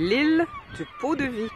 l'île du pot de vie.